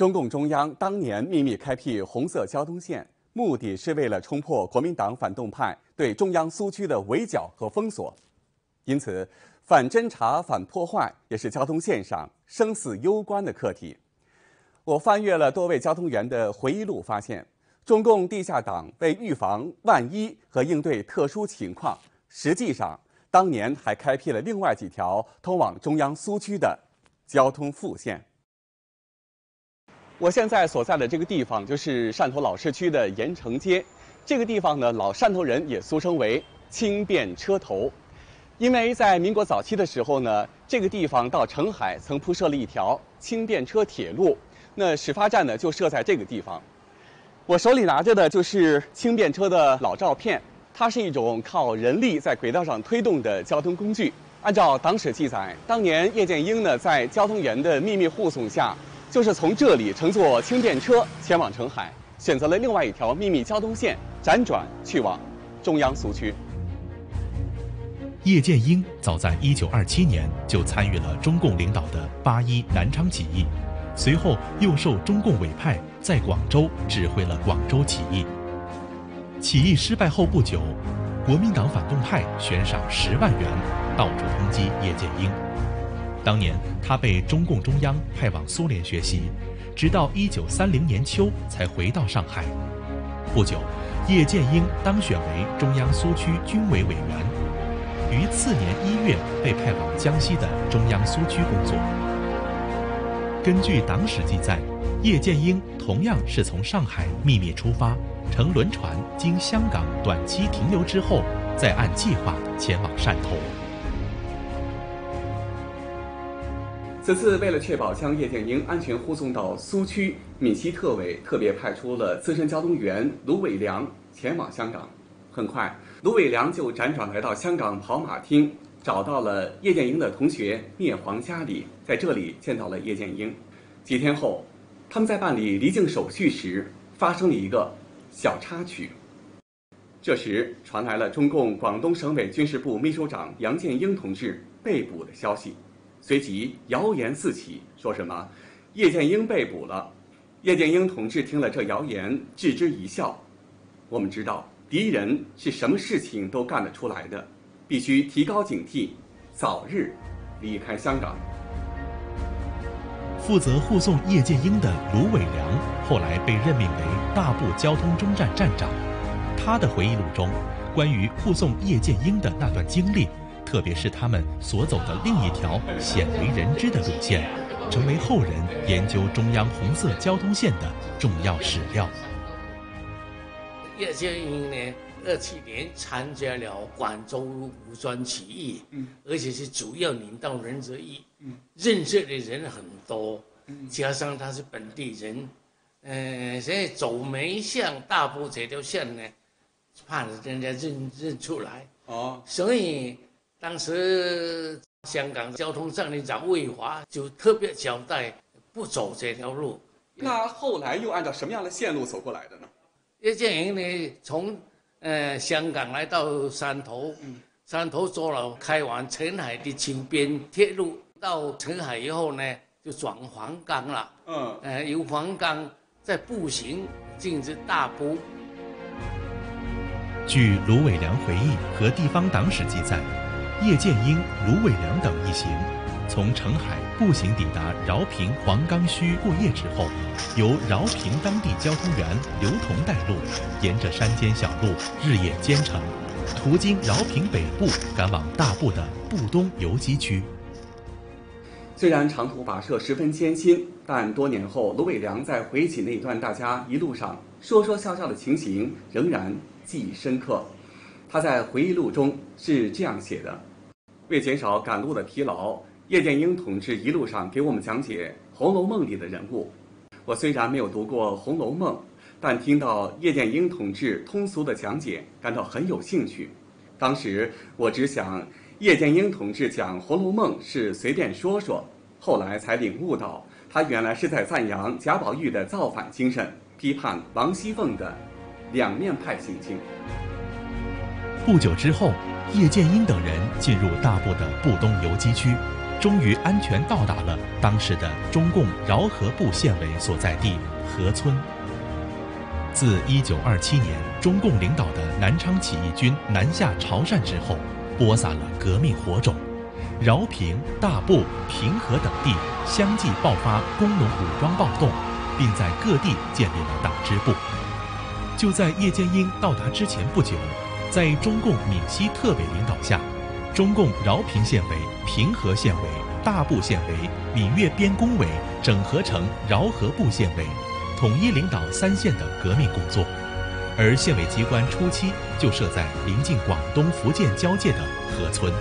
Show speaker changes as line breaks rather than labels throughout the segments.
中共中央当年秘密开辟红色交通线，目的是为了冲破国民党反动派对中央苏区的围剿和封锁。因此，反侦查、反破坏也是交通线上生死攸关的课题。我翻阅了多位交通员的回忆录，发现中共地下党为预防万一和应对特殊情况，实际上当年还开辟了另外几条通往中央苏区的交通副线。我现在所在的这个地方就是汕头老市区的盐城街，这个地方呢，老汕头人也俗称为“轻便车头”，因为在民国早期的时候呢，这个地方到澄海曾铺设了一条轻便车铁路，那始发站呢就设在这个地方。我手里拿着的就是轻便车的老照片，它是一种靠人力在轨道上推动的交通工具。按照党史记载，当年叶剑英呢在交通员的秘密护送下。就是从这里乘坐轻便车前往澄海，选择了另外一条秘密交通线，辗转去往中央苏区。
叶剑英早在1927年就参与了中共领导的八一南昌起义，随后又受中共委派在广州指挥了广州起义。起义失败后不久，国民党反动派悬赏十万元，到处通缉叶剑英。当年他被中共中央派往苏联学习，直到一九三零年秋才回到上海。不久，叶剑英当选为中央苏区军委委员，于次年一月被派往江西的中央苏区工作。根据党史记载，叶剑英同样是从上海秘密出发，乘轮船经香港短期停留之后，再按计划前往汕头。
此次为了确保将叶剑英安全护送到苏区，闽西特委特别派出了资深交通员卢伟良前往香港。很快，卢伟良就辗转来到香港跑马厅，找到了叶剑英的同学聂黄家里，在这里见到了叶剑英。几天后，他们在办理离境手续时，发生了一个小插曲。这时传来了中共广东省委军事部秘书长杨建英同志被捕的消息。随即谣言四起，说什么叶剑英被捕了。叶剑英同志听了这谣言，置之一笑。我们知道敌人是什么事情都干得出来的，必须提高警惕，早日离开香港。
负责护送叶剑英的卢伟良后来被任命为大埔交通中站站长。他的回忆录中，关于护送叶剑英的那段经历。特别是他们所走的另一条鲜为人知的路线，成为后人研究中央红色交通线的重要史料。
叶剑英呢，二七年参加了广州武装起义，嗯，而且是主要领导人之一，嗯，认识的人很多，嗯，加上他是本地人，嗯，现在走梅巷大埔这条线呢，怕人家认认出来，哦，所以。当时香港交通站领长魏华就特别交代，不走这条路。
那后来又按照什么样的线路走过来的呢？
叶剑英呢，从呃香港来到汕头，汕头坐了开往澄海的清边铁路，到澄海以后呢，就转黄冈了。嗯，呃，由黄冈再步行进至大埔。
据卢伟良回忆和地方党史记载。叶剑英、卢伟良等一行从澄海步行抵达饶平黄冈圩过夜之后，由饶平当地交通员刘同带路，沿着山间小路日夜兼程，途经饶平北部，赶往大埔的布东游击区。
虽然长途跋涉十分艰辛，但多年后，卢伟良在回忆起那段大家一路上说说笑笑的情形，仍然记忆深刻。他在回忆录中是这样写的。为减少赶路的疲劳，叶剑英同志一路上给我们讲解《红楼梦》里的人物。我虽然没有读过《红楼梦》，但听到叶剑英同志通俗的讲解，感到很有兴趣。当时我只想，叶剑英同志讲《红楼梦》是随便说说，后来才领悟到，他原来是在赞扬贾宝玉的造反精神，批判王熙凤的两面派行径。
不久之后。叶剑英等人进入大部的布东游击区，终于安全到达了当时的中共饶河部县委所在地河村。自1927年中共领导的南昌起义军南下潮汕之后，播撒了革命火种，饶平、大埠、平和等地相继爆发工农武装暴动，并在各地建立了党支部。就在叶剑英到达之前不久，在中共闽西特委领导下，中共饶平县委、平和县委、大埠县委、闽粤边工委整合成饶河部县委。统一领导三县的革命工作，而县委机关初期就设在临近广东、福建交界的河村。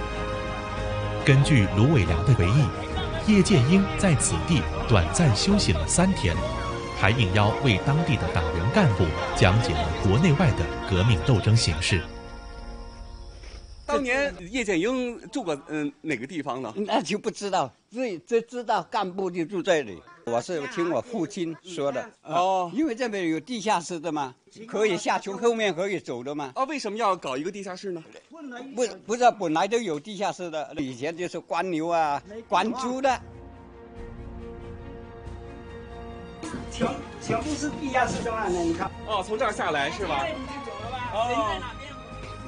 根据卢伟良的回忆，叶剑英在此地短暂休息了三天，还应邀为当地的党员干部讲解了国内外的革命斗争形势。
当年叶剑英住过嗯哪个地方呢？
那就不知道，最最知道干部就住这里。我是听我父亲说的哦，因为这边有地下室的嘛，可以下从后面可以走的嘛。
哦，为什么要搞一个地下室呢？
不，不是本来就有地下室的，以前就是关牛啊、关猪的，
全全部是地下室的嘛？你看，
哦，从这儿下来是吧？
这里就走了吧？哦。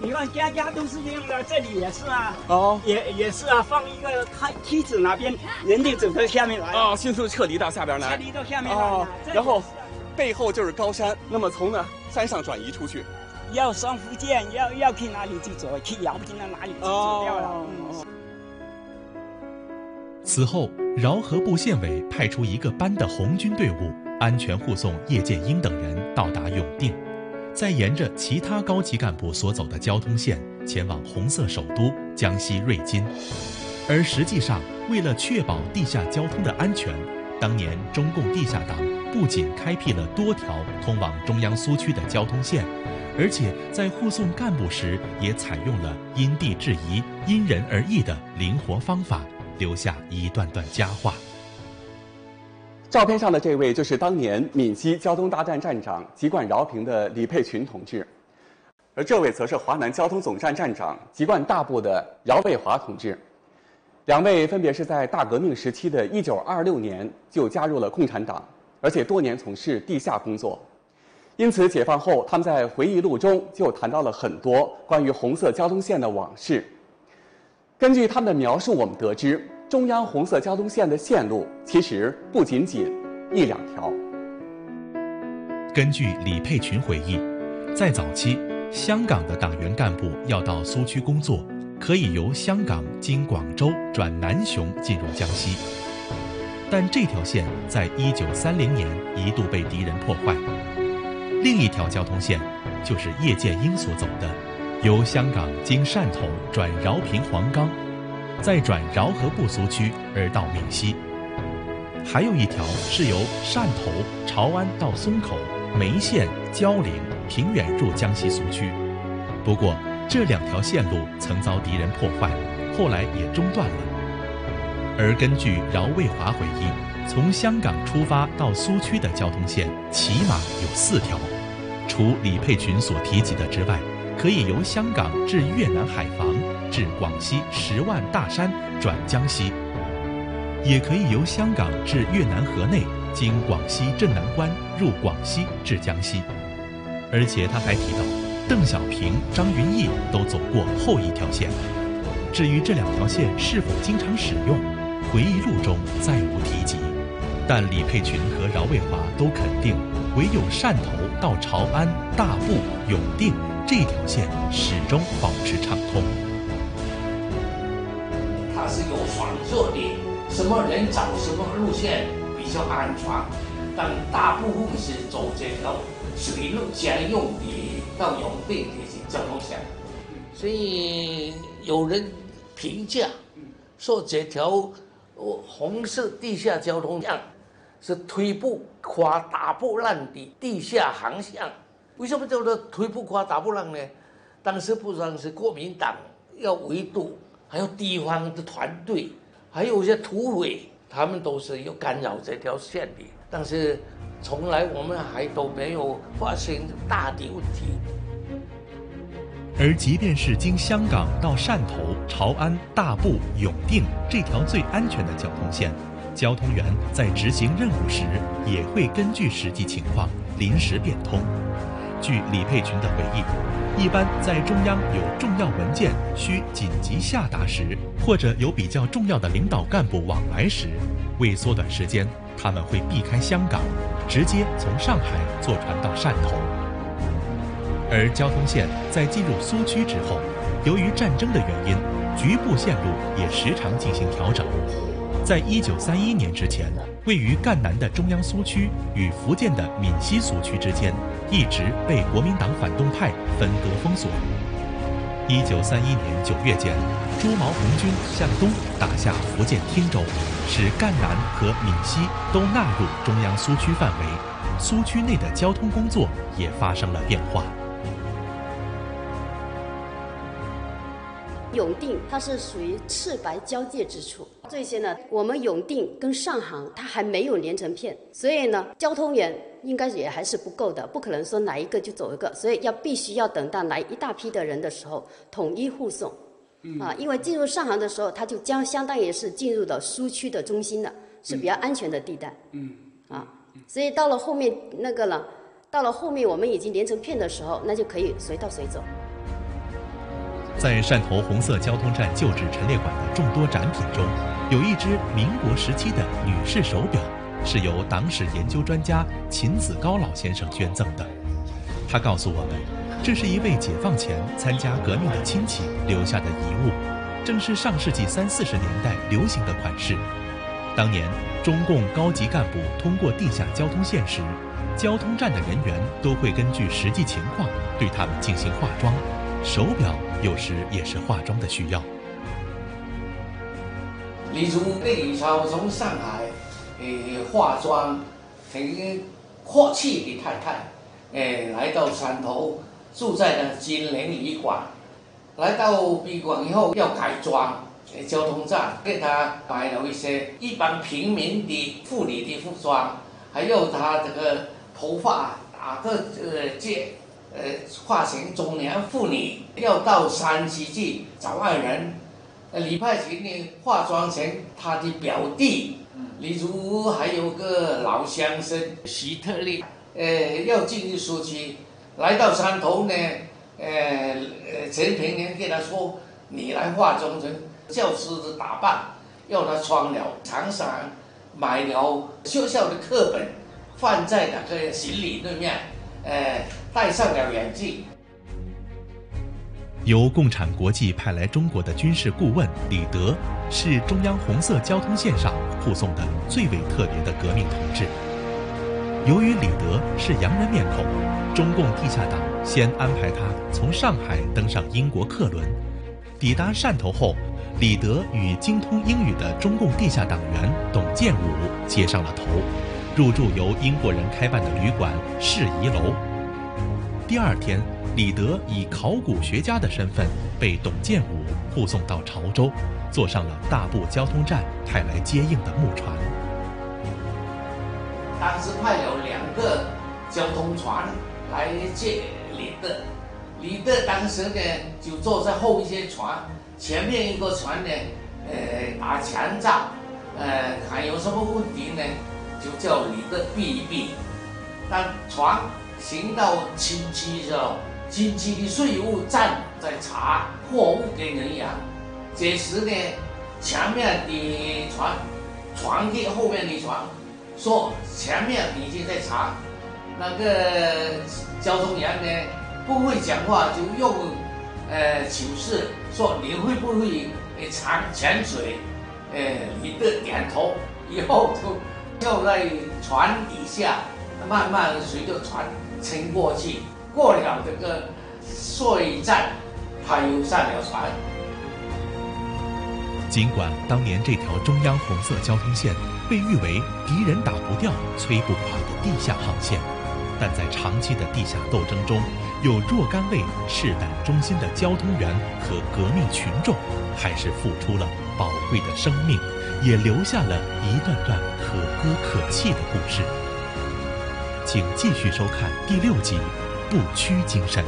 你看家家都是这样的，这里也是啊，哦，也也是啊，放一个梯梯子那边，人就走到下面来。
啊，迅速撤离到下边来，
撤离到下面来，
然后背后就是高山，那么从呢山上转移出去，
要上福建，要要去哪里就走，去饶平到哪里就走掉了。
此后，饶河部县委派出一个班的红军队伍，安全护送叶剑英等人到达永定。再沿着其他高级干部所走的交通线前往红色首都江西瑞金，而实际上，为了确保地下交通的安全，当年中共地下党不仅开辟了多条通往中央苏区的交通线，而且在护送干部时也采用了因地制宜、因人而异的灵活方法，留下一段段佳话。
照片上的这位就是当年闽西交通大站站长籍贯饶平的李佩群同志，而这位则是华南交通总站站长籍贯大部的饶卫华同志。两位分别是在大革命时期的1926年就加入了共产党，而且多年从事地下工作。因此，解放后他们在回忆录中就谈到了很多关于红色交通线的往事。根据他们的描述，我们得知。中央红色交通线的线路其实不仅仅一两条。
根据李佩群回忆，在早期，香港的党员干部要到苏区工作，可以由香港经广州转南雄进入江西。但这条线在一九三零年一度被敌人破坏。另一条交通线就是叶剑英所走的，由香港经汕头转饶平黄冈。再转饶河部苏区而到闽西，还有一条是由汕头、潮安到松口、梅县、蕉岭、平远入江西苏区。不过这两条线路曾遭敌人破坏，后来也中断了。而根据饶卫华回忆，从香港出发到苏区的交通线起码有四条，除李佩群所提及的之外，可以由香港至越南海防。至广西十万大山转江西，也可以由香港至越南河内，经广西镇南关入广西至江西。而且他还提到，邓小平、张云逸都走过后一条线。至于这两条线是否经常使用，回忆录中再无提及。但李佩群和饶卫华都肯定，唯有汕头到潮安、大埠、永定这条线始终保持畅通。
是有选择的，什么人走什么路线比较安全，但大部分是走这条水路专用的到永定这些交通线，所以有人评价说这条红色地下交通线是推不垮、打不烂的地下航线。为什么叫做推不垮、打不烂呢？当时不光是国民党要围堵。还有地方的团队，还有一些土匪，他们都是有干扰这条线的，但是从来我们还都没有发现大的问题。
而即便是经香港到汕头、潮安、大埔、永定这条最安全的交通线，交通员在执行任务时也会根据实际情况临时变通。据李佩群的回忆，一般在中央有重要文件需紧急下达时，或者有比较重要的领导干部往来时，为缩短时间，他们会避开香港，直接从上海坐船到汕头。而交通线在进入苏区之后，由于战争的原因，局部线路也时常进行调整。在一九三一年之前，位于赣南的中央苏区与福建的闽西苏区之间，一直被国民党反动派分割封锁。一九三一年九月间，朱毛红军向东打下福建汀州，使赣南和闽西都纳入中央苏区范围，苏区内的交通工作也发生了变化。
永定它是属于赤白交界之处，这些呢，我们永定跟上杭它还没有连成片，所以呢，交通员应该也还是不够的，不可能说来一个就走一个，所以要必须要等到来一大批的人的时候，统一护送，啊，因为进入上杭的时候，它就将相当于是进入到苏区的中心了，是比较安全的地带，嗯，啊，所以到了后面那个了，到了后面我们已经连成片的时候，那就可以随到随走。
在汕头红色交通站旧址陈列馆的众多展品中，有一只民国时期的女士手表，是由党史研究专家秦子高老先生捐赠的。他告诉我们，这是一位解放前参加革命的亲戚留下的遗物，正是上世纪三四十年代流行的款式。当年中共高级干部通过地下交通线时，交通站的人员都会根据实际情况对他们进行化妆。手表有时也是化妆的需要。
例如李超从上海，诶化妆，挺阔气的太太，诶来到汕头，住在了金陵旅馆。来到宾馆以后要改装，交通站给他买了一些一般平民的妇女的服装，还有他这个头发打个呃结。呃，化成中年妇女要到山西去找爱人，呃，李派群呢化妆成他的表弟，李如还有个老乡绅徐特立，呃，要进入苏区，来到山头呢，呃呃，陈平年跟他说，你来化妆成教师的打扮，要他穿了长衫，买了学校的课本，放在那个行李里面，呃。戴上了眼镜。
由共产国际派来中国的军事顾问李德，是中央红色交通线上护送的最为特别的革命同志。由于李德是洋人面孔，中共地下党先安排他从上海登上英国客轮，抵达汕头后，李德与精通英语的中共地下党员董建武接上了头，入住由英国人开办的旅馆世宜楼。第二天，李德以考古学家的身份被董建武护送到潮州，坐上了大埔交通站派来接应的木船。
当时派有两个交通船来接李德，李德当时呢就坐在后一些船，前面一个船呢，呃打前照，呃看有什么问题呢，就叫李德避一避，但船。行到清溪时候，清溪的税务站在查货物跟人员。这时呢，前面的船传给后面的船，说前面已经在查。那个交通员呢不会讲话，就用呃手势说你会不会长潜水？呃，你的点头，以后就要在船底下慢慢随着船。撑过去，过了这个税站，他又上了船。
尽管当年这条中央红色交通线被誉为敌人打不掉、摧不垮的地下航线，但在长期的地下斗争中，有若干位赤胆忠心的交通员和革命群众，还是付出了宝贵的生命，也留下了一段段可歌可泣的故事。请继续收看第六集《不屈精神》。